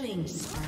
Killing spree.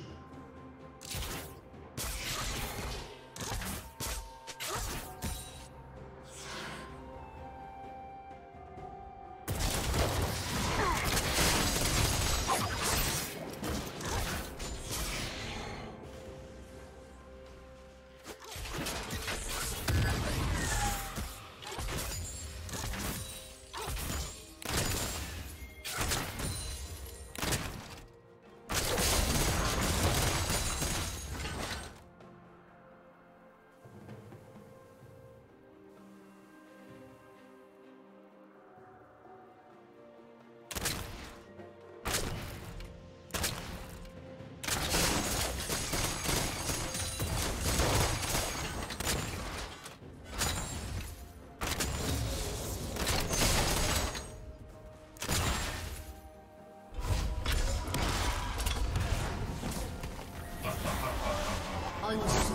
you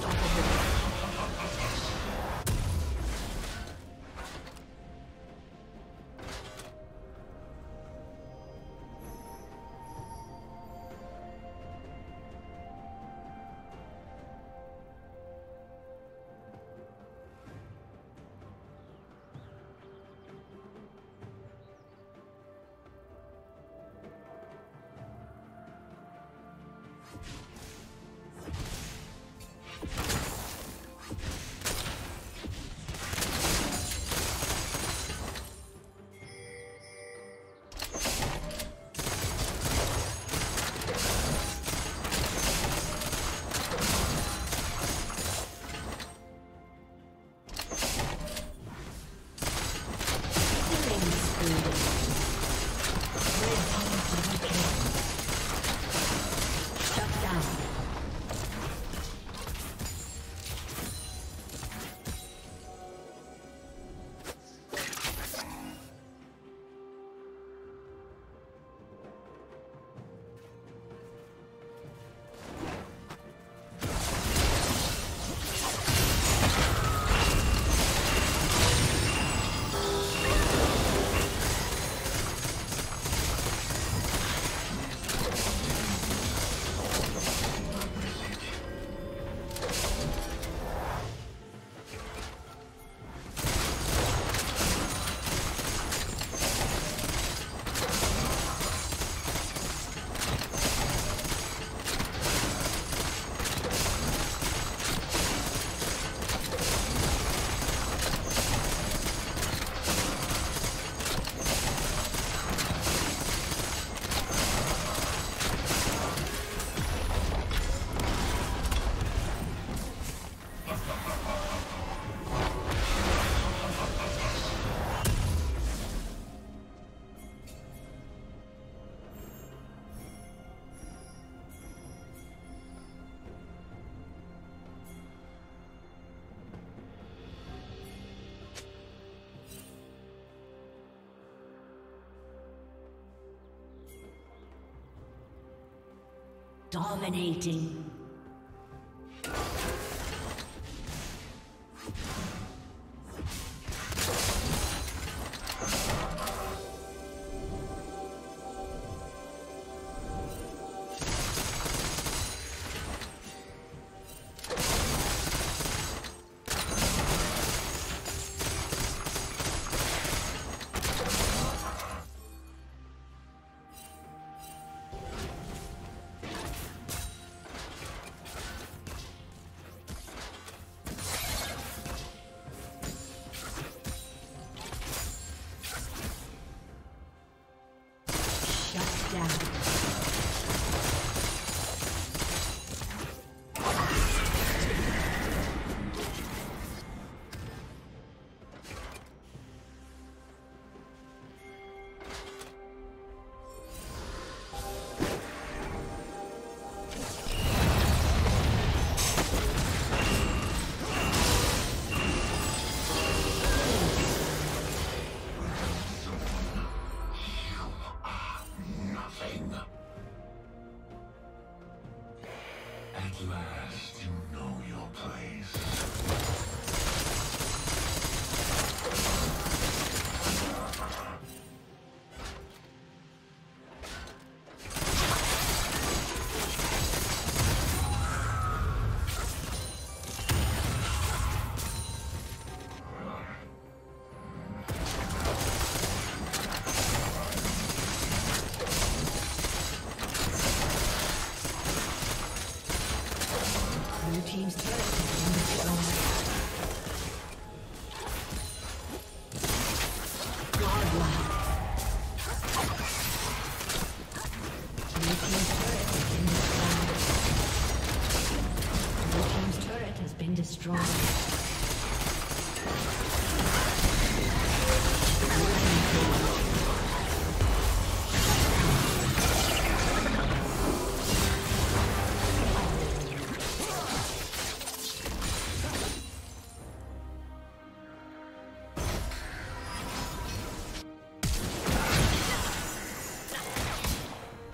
Dominating.